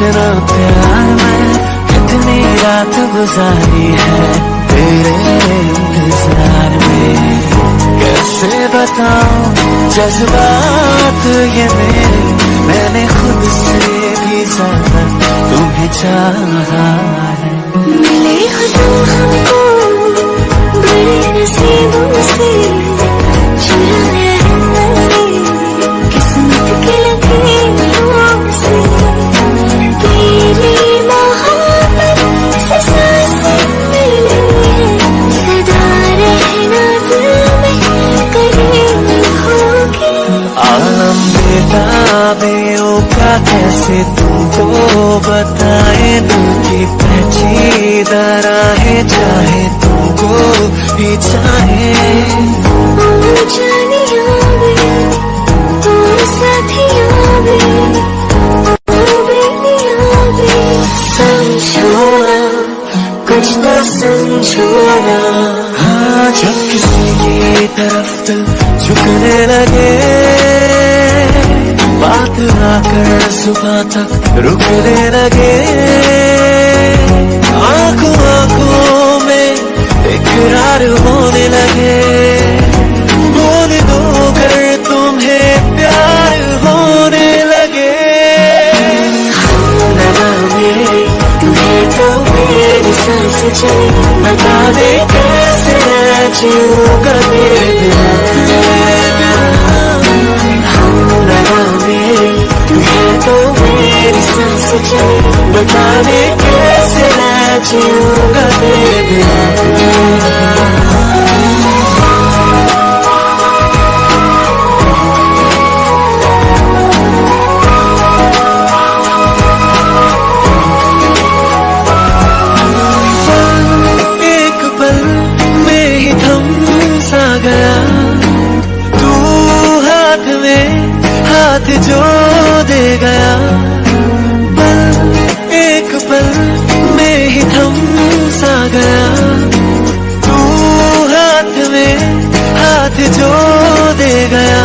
कितना प्यार मैं कितनी रात गुजारी है तेरे इंतज़ार में। कैसे बताऊँ जज्बात ये मेरे? मैंने खुद से भी ज़्यादा तुम्हें चाहा है। मिले हो तुम हमको बेताबियों का कैसे तुमको बताए दिल की पहची दराहे चाहे तुमको भी चाहे। कुछ तो समझोना हाँ जब किसी की तरफ़ दिल झुकने लगे। सुबह तक रुकने लगे। आँखों आँखों में इकरार होने लगे। बोल दो कर तुम्हें प्यार होने लगे। तुम्हें तो मेरी सांस चली बता दे कैसे जीऊँगा मेरे सांस चली बता कैसे एक पल में ही थम सा गया। तू हाथ में हाथ जो दे सा गया। तू हाथ में हाथ जो दे गया।